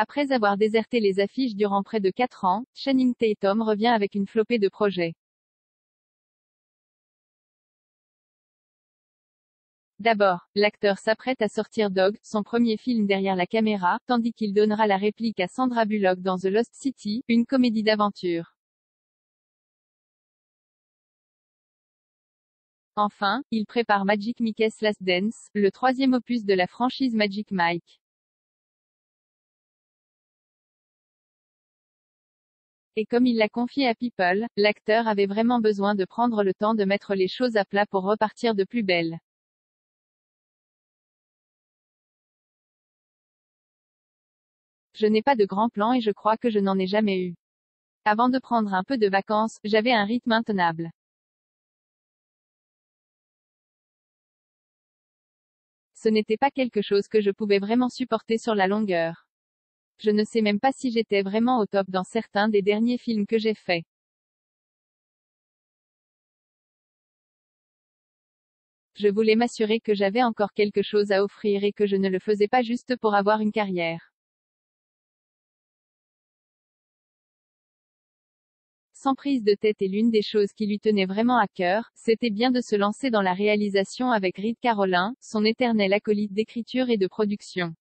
Après avoir déserté les affiches durant près de 4 ans, Channing Tatum revient avec une flopée de projets. D'abord, l'acteur s'apprête à sortir Dog, son premier film derrière la caméra, tandis qu'il donnera la réplique à Sandra Bullock dans The Lost City, une comédie d'aventure. Enfin, il prépare Magic Mike's Last Dance, le troisième opus de la franchise Magic Mike. Et comme il l'a confié à People, l'acteur avait vraiment besoin de prendre le temps de mettre les choses à plat pour repartir de plus belle. Je n'ai pas de grands plans et je crois que je n'en ai jamais eu. Avant de prendre un peu de vacances, j'avais un rythme intenable. Ce n'était pas quelque chose que je pouvais vraiment supporter sur la longueur. Je ne sais même pas si j'étais vraiment au top dans certains des derniers films que j'ai faits. Je voulais m'assurer que j'avais encore quelque chose à offrir et que je ne le faisais pas juste pour avoir une carrière. sans prise de tête et l'une des choses qui lui tenait vraiment à cœur, c'était bien de se lancer dans la réalisation avec Reed Carolin, son éternel acolyte d'écriture et de production.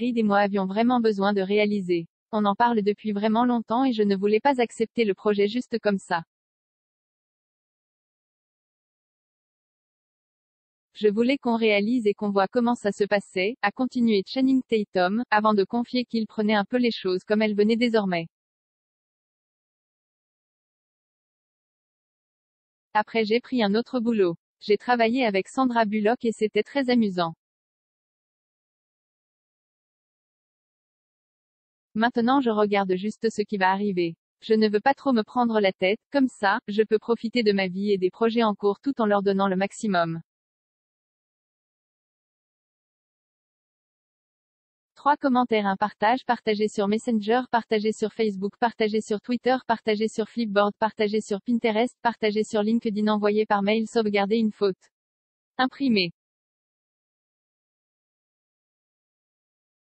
Et moi avions vraiment besoin de réaliser. On en parle depuis vraiment longtemps et je ne voulais pas accepter le projet juste comme ça. Je voulais qu'on réalise et qu'on voit comment ça se passait, a continué Channing Tatum, avant de confier qu'il prenait un peu les choses comme elles venaient désormais. Après j'ai pris un autre boulot. J'ai travaillé avec Sandra Bullock et c'était très amusant. Maintenant je regarde juste ce qui va arriver. Je ne veux pas trop me prendre la tête, comme ça, je peux profiter de ma vie et des projets en cours tout en leur donnant le maximum. 3 commentaires un partage partagé sur Messenger partagé sur Facebook partagé sur Twitter partagé sur Flipboard partagé sur Pinterest partagé sur LinkedIn envoyé par mail sauvegarder une faute. Imprimé.